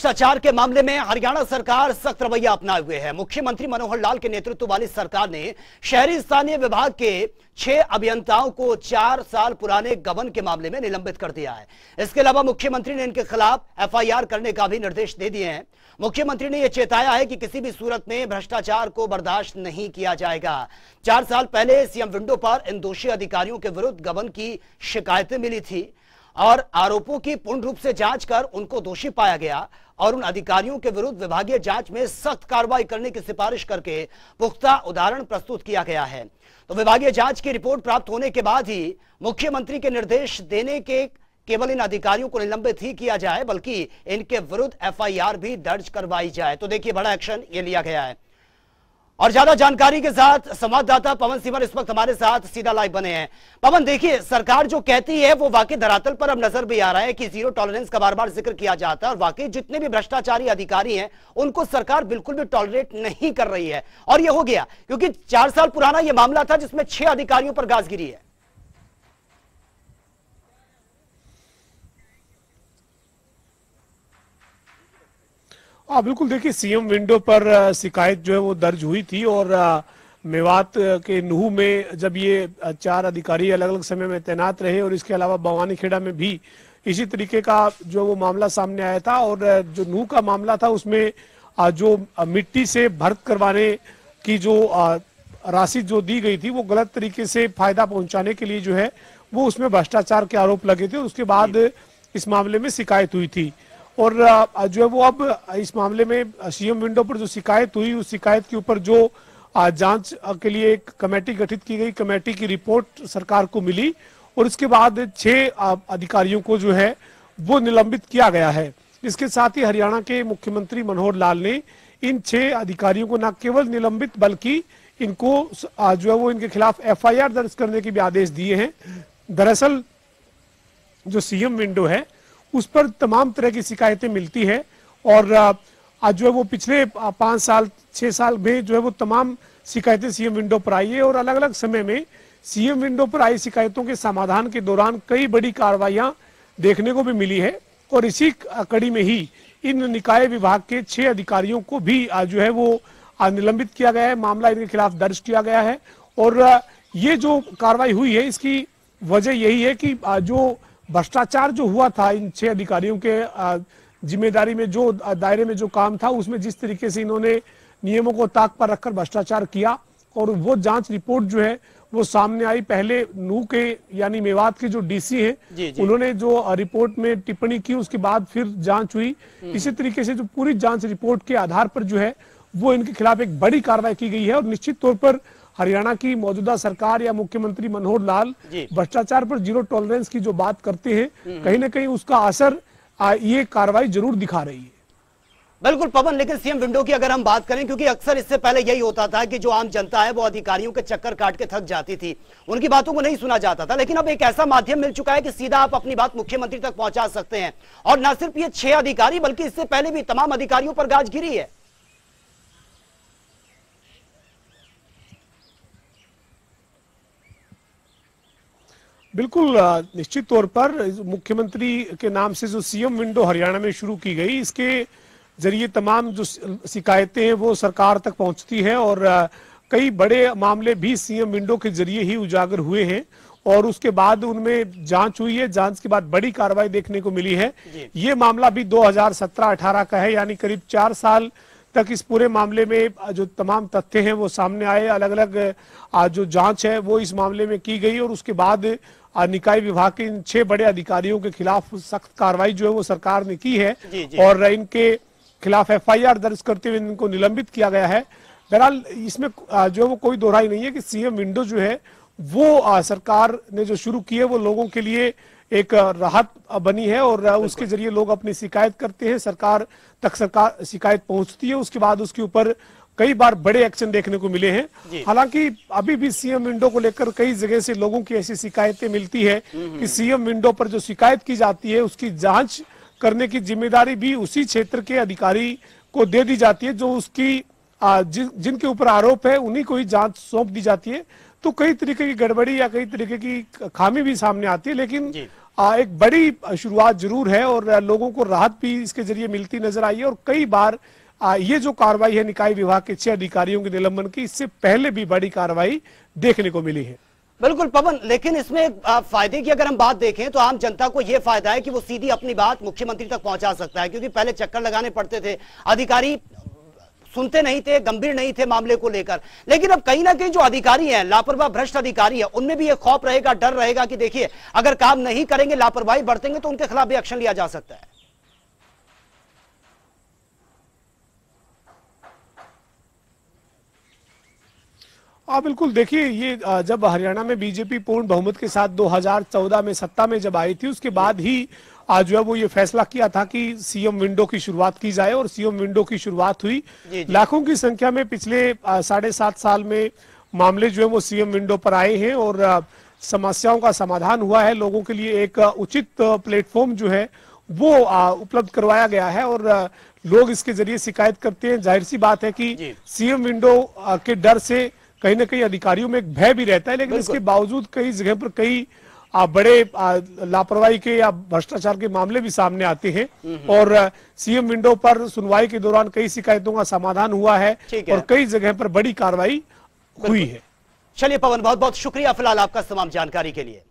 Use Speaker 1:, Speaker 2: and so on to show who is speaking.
Speaker 1: भ्रष्टाचार के मामले में हरियाणा सरकार सख्त रवैया अपनाए हुए है। मुख्यमंत्री मनोहर लाल के नेतृत्व वाली सरकार ने शहरी स्थानीय विभाग के छह अभियंताओं को चार साल पुराने गबन के मामले में निलंबित कर दिया है। इसके अलावा मुख्यमंत्री ने इनके खिलाफ एफआईआर करने का भी निर्देश दे दिए हैं। मुख्यमंत्री ने यह चेताया है कि किसी भी सूरत में भ्रष्टाचार को बर्दाश्त नहीं किया जाएगा। चार साल पहले सीएम विंडो पर इन दोषी अधिकारियों के विरुद्ध गबन की शिकायतें मिली थी। और आरोपों की पूर्ण रूप से जाँच कर उनको दोषी पाया गया और उन अधिकारियों के विरुद्ध विभागीय जाँच में सख्त कार्रवाई करने की सिफारिश करके पुख्ता उदाहरण प्रस्तुत किया गया है। तो विभागीय जाँच की रिपोर्ट प्राप्त होने के बाद ही मुख्यमंत्री के निर्देश देने के केवल इन अधिकारियों को निलंबित ही किया जाए, बल्कि इनके विरुद्ध एफआईआर भी दर्ज करवाई जाए। तो देखिए, बड़ा एक्शन ये लिया गया है। और ज़्यादा जानकारी के साथ संवाददाता पवन सिमर इस वक्त हमारे साथ सीधा लाइव बने हैं। पवन, देखिए, सरकार जो कहती है, वो वाकई धरातल पर अब नज़र भी आ रहा है कि ज़ीरो टॉलरेंस का बार बार ज़िक्र किया जाता है और वाकई जितने भी भ्रष्टाचारी अधिकारी हैं, उनको सरकार बिल्कुल भी टॉलरेट नहीं कर रही है। और यह हो गया, क्योंकि चार साल पुराना यह मामला था जिसमें छह अधिकारियों पर गाज गिरी है।
Speaker 2: हाँ बिल्कुल देखिए सीएम विंडो पर शिकायत जो है वो दर्ज हुई थी और मेवात के नूह में जब ये चार अधिकारी अलग अलग समय में तैनात रहे और इसके अलावा बवानी खेड़ा में भी इसी तरीके का जो वो मामला सामने आया था और जो नूह का मामला था उसमें जो मिट्टी से भर्त करवाने की जो राशि जो दी गई थी वो गलत तरीके से फ़ायदा पहुँचाने के लिए जो है वो उसमें भ्रष्टाचार के आरोप लगे थे उसके बाद इस मामले में शिकायत हुई थी। और जो है वो अब इस मामले में सीएम विंडो पर जो शिकायत हुई, उस शिकायत के ऊपर जो जाँच के लिए एक कमेटी गठित की गई, कमेटी की रिपोर्ट सरकार को मिली और इसके बाद छह अधिकारियों को जो है वो निलंबित किया गया है। इसके साथ ही हरियाणा के मुख्यमंत्री मनोहर लाल ने इन छह अधिकारियों को न केवल निलंबित बल्कि इनको जो है वो इनके खिलाफ एफआईआर दर्ज करने के भी आदेश दिए हैं। दरअसल, जो सीएम विंडो है उस पर तमाम तरह की शिकायतें मिलती है और आज जो है वो पिछले पाँच साल, छह साल में जो है वो तमाम शिकायतें सीएम विंडो पर आई है और अलग अलग समय में सीएम विंडो पर आई शिकायतों के समाधान के दौरान कई बड़ी कार्रवाइयाँ देखने को भी मिली है और इसी कड़ी में ही इन निकाय विभाग के छह अधिकारियों को भी जो है वो निलंबित किया गया है। मामला इनके खिलाफ दर्ज किया गया है और ये जो कार्रवाई हुई है, इसकी वजह यही है कि जो भ्रष्टाचार जो हुआ था इन छह अधिकारियों के ज़िम्मेदारी में जो दायरे में जो काम था उसमें जिस तरीके से इन्होंने नियमों को ताक पर रखकर भ्रष्टाचार किया और वो जाँच रिपोर्ट जो है वो सामने आई। पहले नू के यानी मेवात के जो डीसी हैं उन्होंने जो रिपोर्ट में टिप्पणी की उसके बाद फिर जाँच हुई। हम्म। इसी तरीके से जो पूरी जाँच रिपोर्ट के आधार पर जो है वो इनके खिलाफ एक बड़ी कार्रवाई की गई है और निश्चित तौर पर हरियाणा की मौजूदा सरकार या मुख्यमंत्री मनोहर लाल भ्रष्टाचार पर ज़ीरो टॉलरेंस की जो बात करते हैं हम्म। कहीं ना कहीं उसका असर ये कार्रवाई ज़रूर दिखा रही है।
Speaker 1: बिल्कुल पवन लेकिन सीएम विंडो की अगर हम बात करें क्योंकि अक्सर इससे पहले यही होता था कि जो आम जनता है वो अधिकारियों के चक्कर काट के थक जाती थी। उनकी बातों को नहीं सुना जाता था लेकिन अब एक ऐसा माध्यम मिल चुका है कि सीधा आप अपनी बात मुख्यमंत्री तक पहुँचा सकते हैं। और न सिर्फ़ ये छह अधिकारी बल्कि इससे पहले भी तमाम अधिकारियों पर गाज गिरी है।
Speaker 2: बिल्कुल निश्चित तौर पर मुख्यमंत्री के नाम से जो सीएम विंडो हरियाणा में शुरू की गई इसके ज़रिए तमाम जो शिकायतें हैं वो सरकार तक पहुँचती है और कई बड़े मामले भी सीएम विंडो के ज़रिए ही उजागर हुए हैं और उसके बाद उनमें जाँच हुई है जाँच के बाद बड़ी कार्रवाई देखने को मिली है। ये मामला भी 2017-18 का है यानी करीब चार साल तक इस पूरे मामले में जो तमाम तथ्य हैं वो सामने आए अलग अलग जो जाँच है वो इस मामले में की गई और उसके बाद निकाय विभाग के इन छह बड़े अधिकारियों के खिलाफ सख्त कार्रवाई जो है वो सरकार ने की है जी जी। और इनके खिलाफ एफआईआर दर्ज करते हुए इनको निलंबित किया गया है बहरहाल इसमें जो है वो कोई दोहराई नहीं है कि सीएम विंडो जो है वो सरकार ने जो शुरू की है वो लोगों के लिए एक राहत बनी है और उसके ज़रिए लोग अपनी शिकायत करते हैं। सरकार तक सरकार शिकायत पहुँचती है। उसके बाद उसके ऊपर कई बार बड़े एक्शन देखने को मिले हैं। हालाँकि अभी भी सीएम विंडो को लेकर कई जगह से लोगों की ऐसी शिकायतें मिलती है कि सीएम विंडो पर जो शिकायत की जाती है उसकी जाँच करने की ज़िम्मेदारी भी उसी क्षेत्र के अधिकारी को दे दी जाती है जो उसकी जिनके ऊपर आरोप है उन्हीं को ही जाँच सौंप दी जाती है। तो कई तरीके की गड़बड़ी या कई तरीके की खामी भी सामने आती है लेकिन आ, एक बड़ी शुरुआत ज़रूर है और लोगों को राहत भी इसके ज़रिए मिलती नज़र आई है और कई बार आ, ये जो कार्रवाई है निकाय विभाग के छह अधिकारियों के निलंबन की इससे पहले भी बड़ी कार्रवाई देखने को मिली है।
Speaker 1: बिल्कुल पवन लेकिन इसमें फ़ायदे की अगर हम बात देखें तो आम जनता को यह फ़ायदा है कि वो सीधी अपनी बात मुख्यमंत्री तक पहुँचा सकता है क्योंकि पहले चक्कर लगाने पड़ते थे। अधिकारी सुनते नहीं थे, गंभीर नहीं थे मामले को लेकर। लेकिन अब कहीं ना कहीं जो अधिकारी हैं, लापरवाह भ्रष्ट अधिकारी है, उनमें भी एक खौफ रहेगा, डर रहेगा कि देखिए, अगर काम नहीं करेंगे, लापरवाही बरतेंगे तो उनके खिलाफ भी एक्शन लिया जा सकता है।
Speaker 2: हाँ बिल्कुल। देखिए ये जब हरियाणा में बीजेपी पूर्ण बहुमत के साथ 2014 में सत्ता में जब आई थी उसके बाद ही आज जो है वो ये फैसला किया था कि सीएम विंडो की शुरुआत की जाए और सीएम विंडो की शुरुआत हुई। लाखों की संख्या में पिछले साढ़े सात साल में मामले जो है वो सीएम विंडो पर आए हैं और समस्याओं का समाधान हुआ है। लोगों के लिए एक उचित प्लेटफॉर्म जो है वो उपलब्ध करवाया गया है और लोग इसके ज़रिए शिकायत करते हैं। ज़ाहिर सी बात है कि सीएम विंडो के डर से कहीं ना कहीं अधिकारियों में एक भय भी रहता है लेकिन इसके बावजूद कई जगह पर कई आ, बड़े लापरवाही के या भ्रष्टाचार के मामले भी सामने आते हैं। और सीएम विंडो पर सुनवाई के दौरान कई शिकायतों का समाधान हुआ है, है। और कई जगह पर बड़ी कार्रवाई हुई है।
Speaker 1: चलिए पवन बहुत बहुत शुक्रिया फ़िलहाल आपका तमाम जानकारी के लिए।